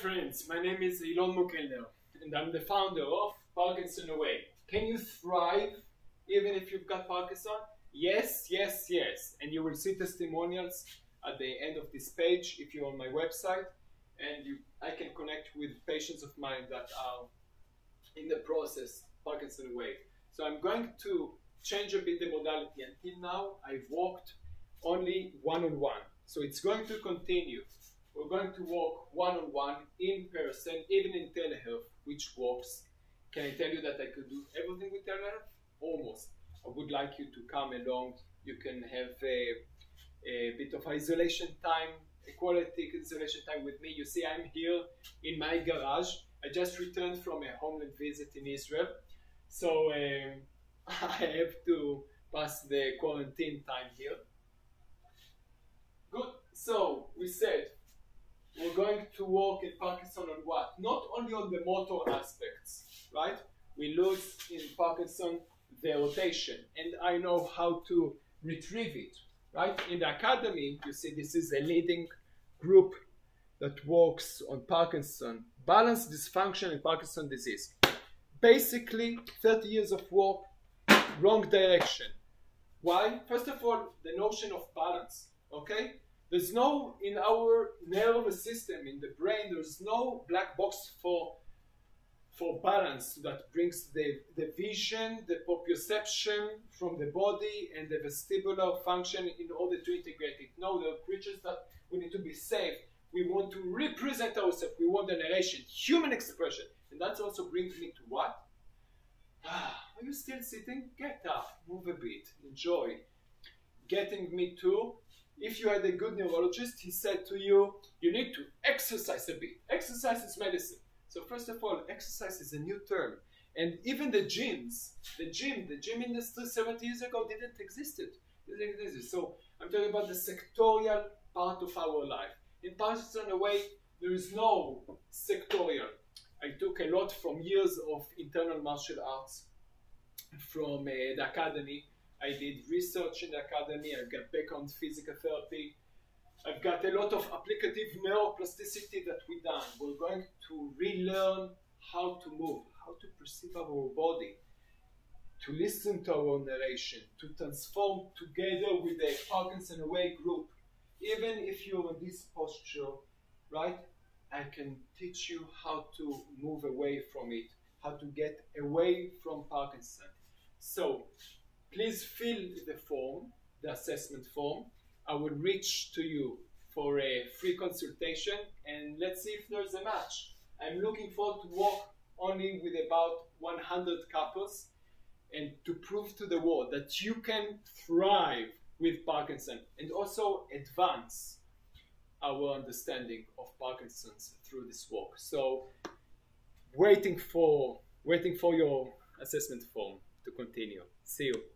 friends, my name is Ilon Mokelner and I'm the founder of Parkinson Away. Can you thrive even if you've got Parkinson? Yes, yes, yes. And you will see testimonials at the end of this page if you're on my website and you, I can connect with patients of mine that are in the process Parkinson Away. So I'm going to change a bit the modality. Until now, I've walked only one-on-one. -on -one. So it's going to continue. We're going to walk one-on-one in person, even in telehealth, which works. Can I tell you that I could do everything with telehealth? Almost. I would like you to come along. You can have a, a bit of isolation time, a quality isolation time with me. You see, I'm here in my garage. I just returned from a homeland visit in Israel. So um, I have to pass the quarantine time here. Good. So we said we're going to work in On what? Not only on the motor aspects, right? We lose in Parkinson the rotation, and I know how to retrieve it, right? In the academy, you see this is a leading group that works on Parkinson, balance dysfunction in Parkinson disease. Basically, 30 years of work, wrong direction. Why? First of all, the notion of balance, okay? There's no, in our nervous system, in the brain, there's no black box for, for balance that brings the, the vision, the proprioception from the body and the vestibular function in order to integrate it. No, are creatures that we need to be safe. We want to represent ourselves. We want the narration, human expression. And that also brings me to what? Ah, are you still sitting? Get up, move a bit, enjoy. Getting me to if you had a good neurologist, he said to you, you need to exercise a bit. Exercise is medicine. So first of all, exercise is a new term. And even the gyms, the gym, the gym industry 70 years ago didn't exist. So I'm talking about the sectorial part of our life. In Parkinson Away, there is no sectorial. I took a lot from years of internal martial arts from uh, the academy I did research in the academy. I got back on physical therapy. I've got a lot of applicative neuroplasticity that we done. We're going to relearn how to move, how to perceive our body, to listen to our narration, to transform together with the Parkinson Away group. Even if you're in this posture, right? I can teach you how to move away from it, how to get away from Parkinson. So please fill the form, the assessment form. I will reach to you for a free consultation and let's see if there's a match. I'm looking forward to work only with about 100 couples and to prove to the world that you can thrive with Parkinson and also advance our understanding of Parkinson's through this work. So waiting for waiting for your assessment form to continue. See you.